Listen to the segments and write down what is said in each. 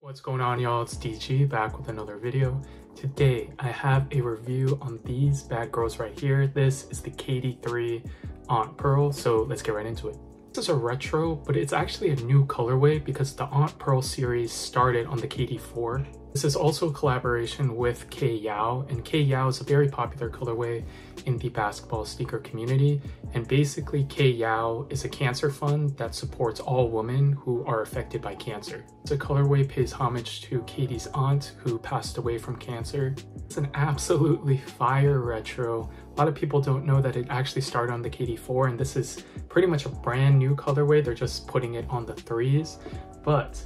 What's going on y'all, it's DG back with another video. Today I have a review on these bad girls right here. This is the KD3 Aunt Pearl, so let's get right into it. This is a retro, but it's actually a new colorway because the Aunt Pearl series started on the KD4 this is also a collaboration with Kay Yow, and Kay Yow is a very popular colorway in the basketball sneaker community. And basically, Kay Yow is a cancer fund that supports all women who are affected by cancer. The colorway pays homage to KD's aunt who passed away from cancer. It's an absolutely fire retro. A lot of people don't know that it actually started on the KD4, and this is pretty much a brand new colorway. They're just putting it on the threes. But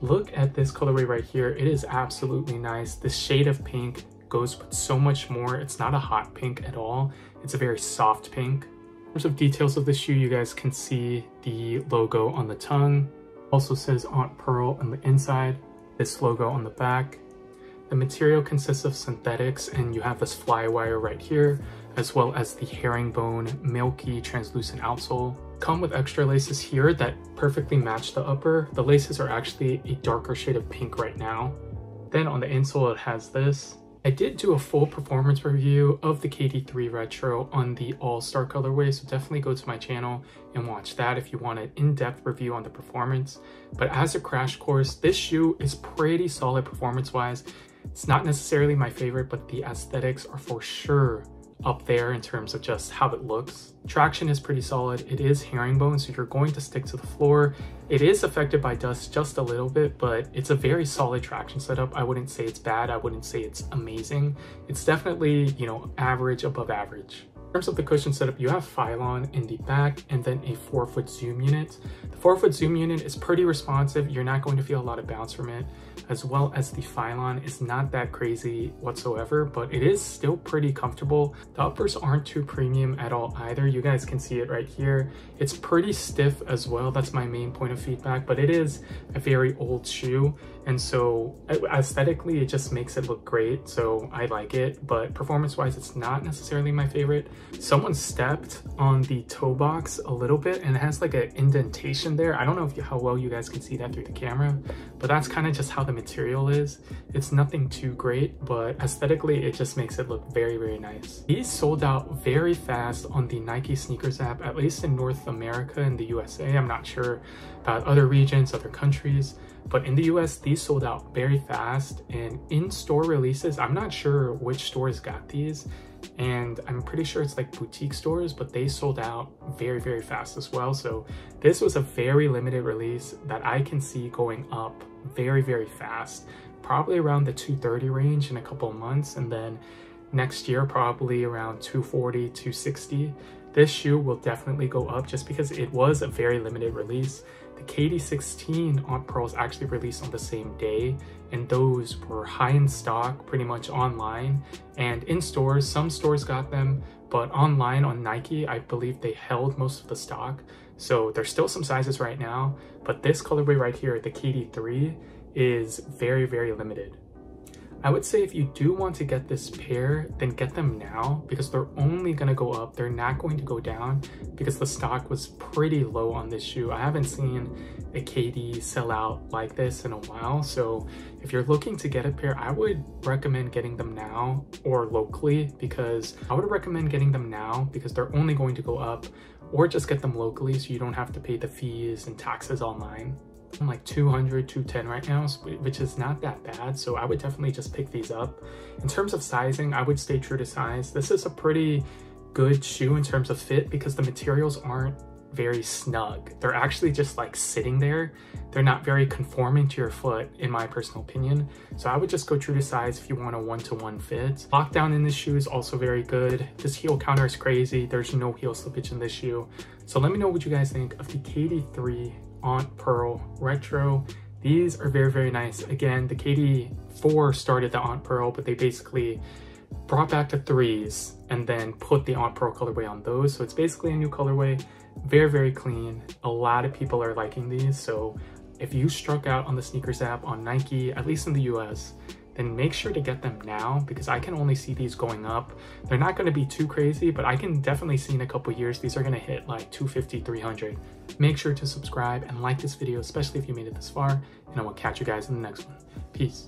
Look at this colorway right here. It is absolutely nice. This shade of pink goes with so much more. It's not a hot pink at all. It's a very soft pink. In terms of details of the shoe, you guys can see the logo on the tongue. Also says Aunt Pearl on the inside. This logo on the back. The material consists of synthetics and you have this fly wire right here, as well as the herringbone milky translucent outsole come with extra laces here that perfectly match the upper. The laces are actually a darker shade of pink right now. Then on the insole it has this. I did do a full performance review of the KD3 Retro on the All-Star colorway, so definitely go to my channel and watch that if you want an in-depth review on the performance. But as a crash course, this shoe is pretty solid performance-wise. It's not necessarily my favorite, but the aesthetics are for sure up there in terms of just how it looks. Traction is pretty solid. It is herringbone, so you're going to stick to the floor. It is affected by dust just a little bit, but it's a very solid traction setup. I wouldn't say it's bad. I wouldn't say it's amazing. It's definitely, you know, average above average. In terms of the cushion setup, you have Phylon in the back and then a forefoot zoom unit. The forefoot zoom unit is pretty responsive. You're not going to feel a lot of bounce from it, as well as the Phylon is not that crazy whatsoever, but it is still pretty comfortable. The uppers aren't too premium at all either. You guys can see it right here. It's pretty stiff as well. That's my main point of feedback, but it is a very old shoe. And so aesthetically, it just makes it look great. So I like it, but performance wise, it's not necessarily my favorite. Someone stepped on the toe box a little bit and it has like an indentation there. I don't know if you, how well you guys can see that through the camera, but that's kind of just how the material is. It's nothing too great, but aesthetically, it just makes it look very, very nice. These sold out very fast on the Nike SNKRS app, at least in North America and the USA. I'm not sure about other regions, other countries, but in the US, these sold out very fast. And in-store releases, I'm not sure which stores got these, and I'm pretty sure it's like boutique stores, but they sold out very, very fast as well. So this was a very limited release that I can see going up very, very fast, probably around the 230 range in a couple of months. And then next year, probably around 240, 260. This shoe will definitely go up just because it was a very limited release. The KD16 Aunt Pearls actually released on the same day, and those were high in stock pretty much online and in stores. Some stores got them, but online on Nike, I believe they held most of the stock. So there's still some sizes right now, but this colorway right here, the KD3, is very, very limited. I would say if you do want to get this pair, then get them now because they're only going to go up. They're not going to go down because the stock was pretty low on this shoe. I haven't seen a KD sell out like this in a while. So if you're looking to get a pair, I would recommend getting them now or locally because I would recommend getting them now because they're only going to go up or just get them locally so you don't have to pay the fees and taxes online. I'm like 200, 210 right now, which is not that bad. So I would definitely just pick these up. In terms of sizing, I would stay true to size. This is a pretty good shoe in terms of fit because the materials aren't very snug. They're actually just like sitting there. They're not very conforming to your foot, in my personal opinion. So I would just go true to size if you want a one-to-one -one fit. Lockdown in this shoe is also very good. This heel counter is crazy. There's no heel slippage in this shoe. So let me know what you guys think of the KD3 Aunt Pearl Retro. These are very, very nice. Again, the KD4 started the Aunt Pearl, but they basically brought back the threes and then put the Aunt Pearl colorway on those. So it's basically a new colorway, very, very clean. A lot of people are liking these. So if you struck out on the SNKRS app on Nike, at least in the US, then make sure to get them now because I can only see these going up. They're not going to be too crazy, but I can definitely see in a couple years these are going to hit like 250, 300. Make sure to subscribe and like this video, especially if you made it this far, and I will catch you guys in the next one. Peace.